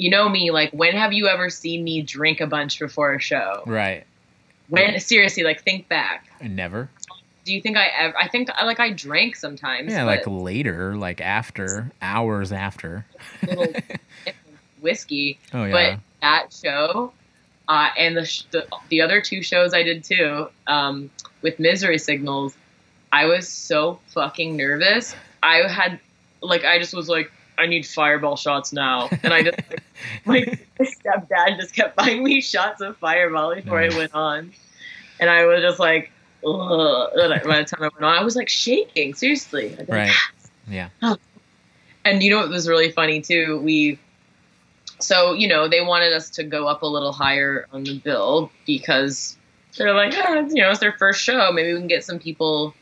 you know me, like when have you ever seen me drink a bunch before a show? right. When seriously, like think back. Never. Do you think I ever? I think like I drank sometimes. Yeah, like later, like after hours after. little whiskey. Oh yeah. But that show, uh, and the, sh- the the other two shows I did too, um, with Misery Signals, I was so fucking nervous. I had like I just was like, I need fireball shots now, and I just like my stepdad just kept buying me shots of fireball before Nice. I went on, and I was just like. Ugh. And I- By the time I went on, I was like shaking. Seriously, like, Right. Yeah. and you know what was really funny too? We so you know they wanted us to go up a little higher on the bill because they're like, ah, you know, it's their first show. Maybe we can get some people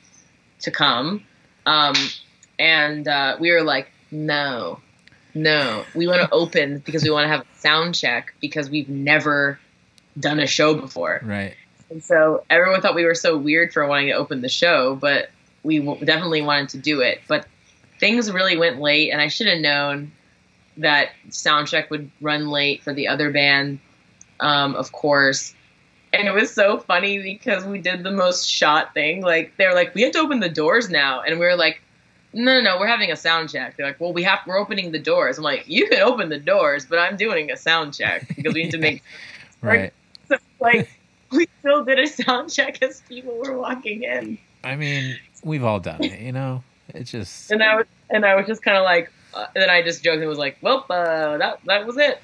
to come. Um, and uh, we were like, no, no, we want to open because we want to have a sound check because we've never done a show before. Right. And so everyone thought we were so weird for wanting to open the show, but we definitely wanted to do it. But things really went late, and I should have known that sound check would run late for the other band, um, of course. And it was so funny because we did the most shot thing. Like they were like, "We have to open the doors now," and we were like, "No, no, no, we're having a sound check." They're like, "Well, we have we're opening the doors." I'm like, "You can open the doors, but I'm doing a sound check because we need to make Right. so, like we still did a sound check as people were walking in, I mean, we've all done it, you know? It's just and I was and I was just kind of like, uh, and then I just joked and was like, "Well, uh, that that was it.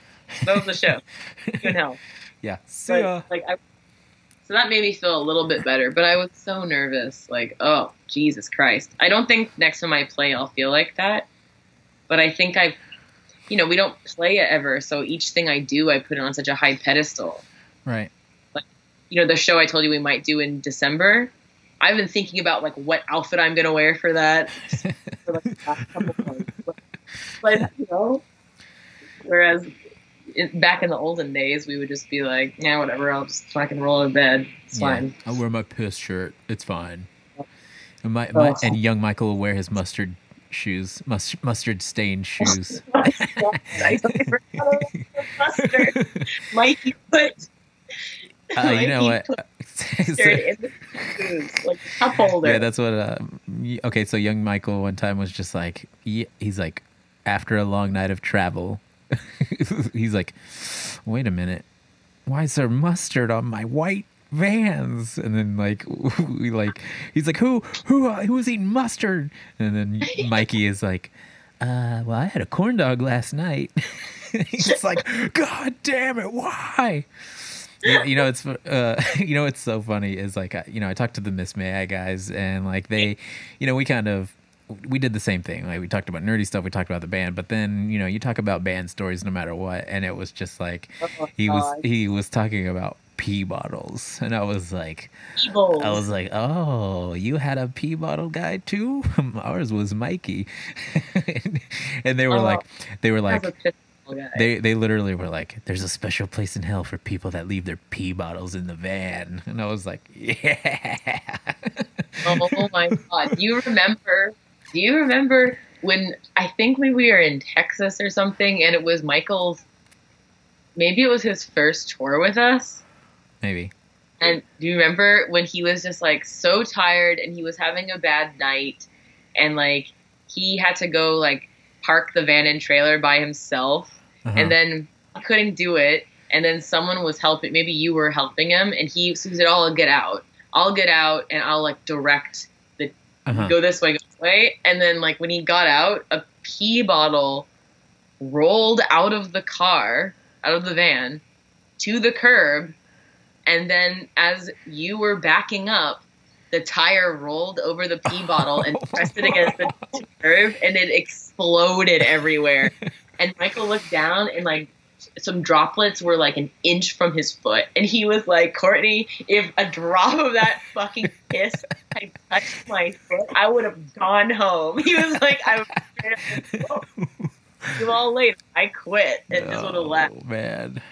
That was the show. Good hell." Yeah. See But, ya. like, I, so that made me feel a little bit better, but I was so nervous. Like, oh Jesus Christ! I don't think next time I play I'll feel like that, but I think I, you know, we don't play it ever, so each thing I do, I put it on such a high pedestal. Right. Like, you know the show I told you we might do in December. I've been thinking about like what outfit I'm gonna wear for that. for, like, the past couple months. But, but, you know, whereas in, back in the olden days, we would just be like, yeah, whatever. I'll just fucking roll to bed. It's Yeah. fine. I'll wear my piss shirt. It's fine. And, my, my, Oh. and young Michael will wear his mustard shoes, mus- mustard stained shoes. I totally forgot mustard. Mikey put. Uh, you know what? put mustard in the shoes, like cup holder. yeah, that's what. Uh, okay, so young Michael one time was just like, he, he's like, after a long night of travel, he's like, wait a minute, why is there mustard on my white Vans? And then like we like, he's like, who who uh, who's eating mustard? And then Mikey is like, uh, well, I had a corn dog last night. it's like, God damn it, why? you, you know it's uh you know it's so funny is like you know I talked to the Miss May guys and like they you know we kind of we did the same thing like we talked about nerdy stuff we talked about the band but then you know you talk about band stories no matter what and it was just like Oh, he was he was talking about pee bottles and I was like. I was like oh you had a pee bottle guy too ours was Mikey and they were Oh. like they were like they they literally were like, "There's a special place in hell for people that leave their pee bottles in the van," and I was like, "Yeah." Oh my god! You remember? Do you remember when I think when we were in Texas or something, and it was Michael's? Maybe it was his first tour with us. Maybe. And do you remember when he was just like so tired and he was having a bad night, and like he had to go like park the van and trailer by himself, Uh-huh. and then he couldn't do it, and then someone was helping. Maybe you were helping him, and he, so he said, "Oh, "I'll get out. I'll get out, and I'll like direct Uh-huh. go this way, go this way. And then like when he got out, a pee bottle rolled out of the car, out of the van, to the curb. And then as you were backing up, the tire rolled over the pee bottle and pressed it against the curb, and it exploded everywhere. And Michael looked down and like some droplets were like an inch from his foot, and he was like, "Courtney, if a drop of that fucking piss had touched my foot, I would have gone home." He was like, "I was you all late. I quit and just would have left." Oh, man.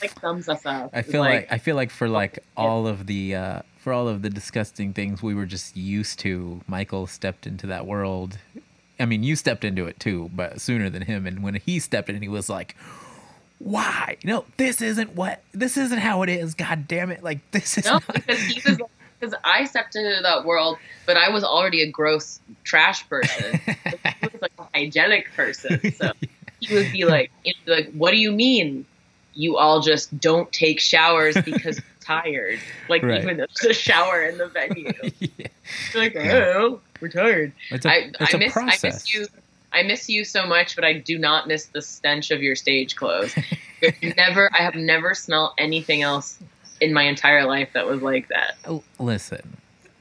Like thumbs us up. I feel like, I feel like for like all of the uh, for all of the disgusting things we were just used to, Michael stepped into that world. I mean, you stepped into it too, but sooner than him. And when he stepped in, he was like, "Why? No, this isn't what. This isn't how it is. God damn it! Like this is no, not." because he was because I stepped into that world, but I was already a gross trash person. he was like a hygienic person, so he would be like, like, "What do you mean? You all just don't take showers because you're tired? Like Right. even though there's a shower in the venue? Yeah. Like, oh, we're tired. It's a, I, it's I a miss process. I miss you. I miss you so much, but I do not miss the stench of your stage clothes. Never, I have never smelled anything else in my entire life that was like that. Oh, listen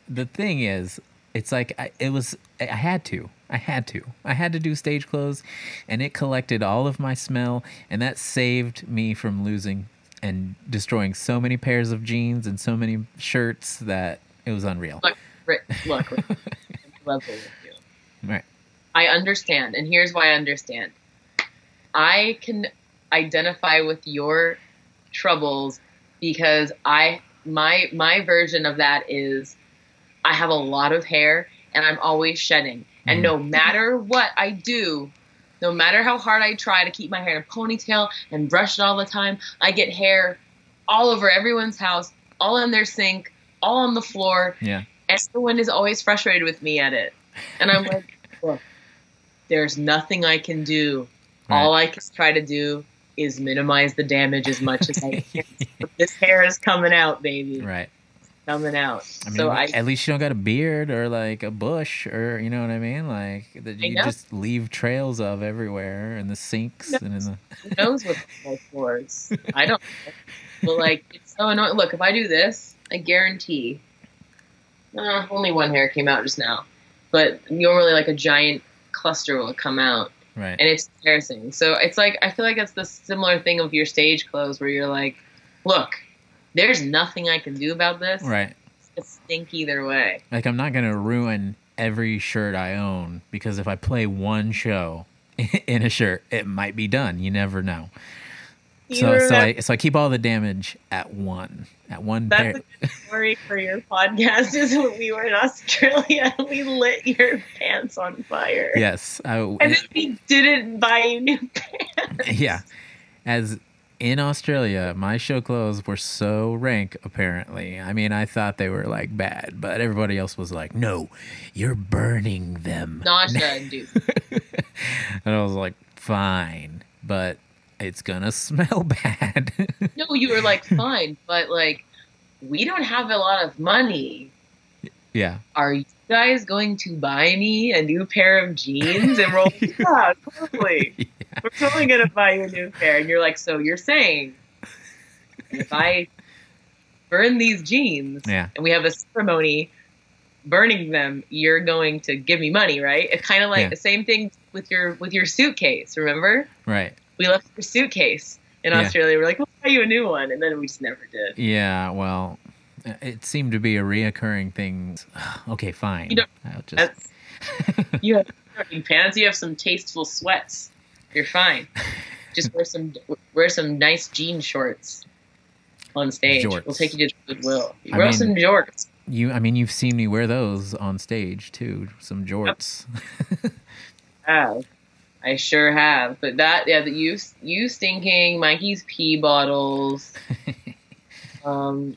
the thing is it's like I, it was i had to i had to i had to do stage clothes and it collected all of my smell and that saved me from losing and destroying so many pairs of jeans and so many shirts that it was unreal Look, Rick, look, Rick, level with you. right I understand, and here's why I understand. I can identify with your troubles because I my my version of that is I have a lot of hair and I'm always shedding. And Mhm. no matter what I do, no matter how hard I try to keep my hair in a ponytail and brush it all the time, I get hair all over everyone's house, all in their sink, all on the floor, yeah everyone is always frustrated with me at it. And I'm like, there's nothing I can do. All I can try to do is minimize the damage as much as I can. This hair is coming out, baby. right Coming out. I mean, so I at least you don't got a beard or like a bush or you know what I mean, like that you just leave trails of everywhere in the sinks No. and in the. who knows what the floors. I don't know. But like it's so annoying. Look, if I do this, I guarantee uh, only one hair came out just now. But normally like a giant cluster will come out. Right. and it's embarrassing. So it's like I feel like it's the similar thing of your stage clothes where you're like, look, there's nothing I can do about this. Right. It's stink either way. Like I'm not gonna ruin every shirt I own because if I play one show in a shirt, it might be done. You never know. You So so I so I keep all the damage at one at one that's pair. a good story for your podcast. Is when we were in Australia, we lit your pants on fire. Yes, I, And then we didn't buy you new pants. yeah. As in Australia, my show clothes were so rank. Apparently, I mean, I thought they were like bad, but everybody else was like, "No, you're burning them." Nausea induced. and I was like, "Fine, but it's gonna smell bad." No, you were like, fine, but like, we don't have a lot of money. yeah. are you guys going to buy me a new pair of jeans? And we're like, yeah, totally. We're totally to buy you a new pair. And you're like, so you're saying if I burn these jeans Yeah. and we have a ceremony burning them, you're going to give me money, right? It's kind of like Yeah. the same thing with your with your suitcase, remember? Right. We left your suitcase in Yeah. Australia. We're like, we'll buy you a new one. And then we just never did. Yeah. Well, it seemed to be a reoccurring thing. Okay, fine. You just. You have pants. You have some tasteful sweats. You're fine. Just wear some wear some nice jean shorts on stage. Jorts. We'll take you to Goodwill. I Wear mean- some jorts. You, I mean, you've seen me wear those on stage too. Some jorts. Have I sure have. But that yeah, the you you stinking Mikey's pee bottles. um,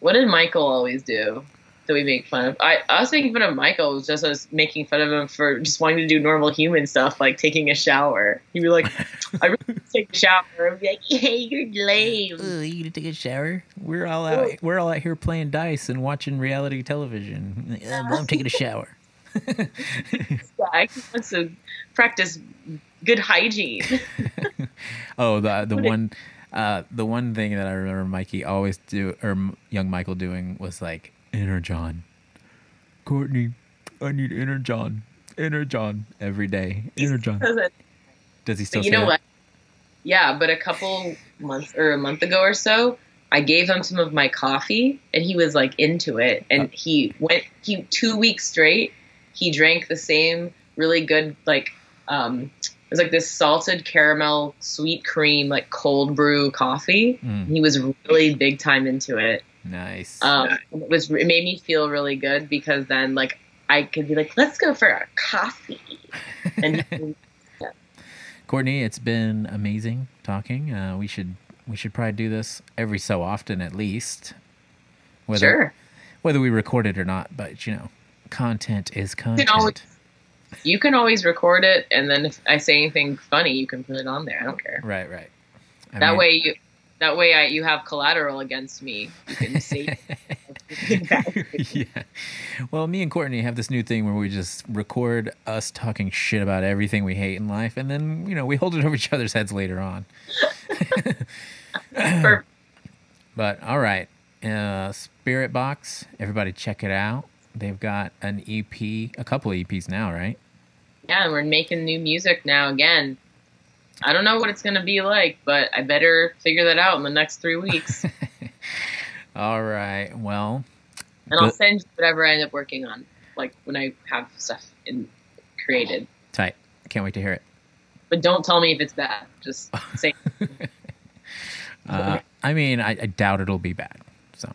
what did Michael always do? That we make fun of. I, I was making fun of Michael just as making fun of him for just wanting to do normal human stuff like taking a shower. He'd be like, I really to take a shower. I'd be like, hey, you're lame. Ugh, you gonna take a shower? We're all out. We're all out here playing dice and watching reality television. Like, "Uh, well, I'm taking a shower. I want to practice good hygiene. Oh, the the one, uh, the one thing that I remember Mikey always do, or young Michael doing was like, "Enter John, Courtney, I need inner John, inner John every day, inner John. Doesn't- Does he still? But you know that? what? Yeah, but a couple months or a month ago or so, I gave him some of my coffee, and he was like into it. And he went he two weeks straight. He drank the same really good like um, it was like this salted caramel sweet cream like cold brew coffee. Mm, He was really big time into it. nice. Um, it was it made me feel really good because then like I could be like, let's go for a coffee, and Courtney, it's been amazing talking. Uh, we should we should probably do this every so often at least. Whether sure. whether we record it or not, but you know, content is content. always- You can always record it, and then if I say anything funny, you can put it on there. I don't care. Right, right. I that mean- way, you that way I, you have collateral against me. You can say yeah. Well, me and Courtney have this new thing where we just record us talking shit about everything we hate in life, and then you know we hold it over each other's heads later on. But all right, uh, Spiritbox, everybody check it out. They've got an EP, a couple of EPs now, right? yeah, we're making new music now again. I don't know what it's gonna be like, but I better figure that out in the next three weeks, All right. Well, and I'll send you whatever I end up working on, like when I have stuff in created. tight. Can't wait to hear it. But don't tell me if it's bad. Just say Uh, I mean, I, I doubt it'll be bad. So,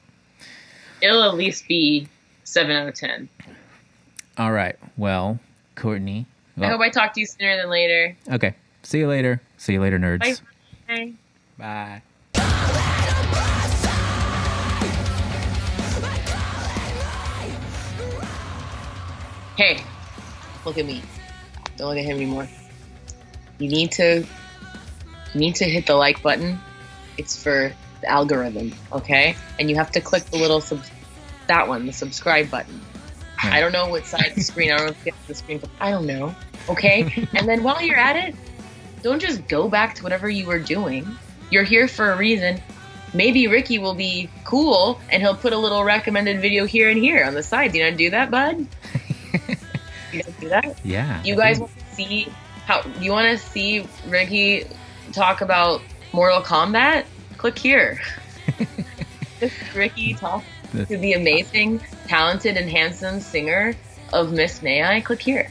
it'll at least be seven out of ten. all right. Well, Courtney. I hope I talk to you sooner than later. okay. See you later. See you later, nerds. Bye. Bye. Hey, look at me. Don't look at him anymore. You need to you need to hit the like button. It's for the algorithm, okay? And you have to click the little sub that one, the subscribe button. Hmm. I don't know what side of the screen. I don't know if get the screen. I don't know. Okay? and then while you're at it, don't just go back to whatever you were doing. You're here for a reason. Maybe Ricky will be cool and he'll put a little recommended video here and here on the side. Do you know to do that, bud? you know do that? Yeah. You guys want to see how you want to see Ricky talk about Mortal Kombat? Click here. Ricky talk to the amazing, talented, and handsome singer of Miss May I. Click here.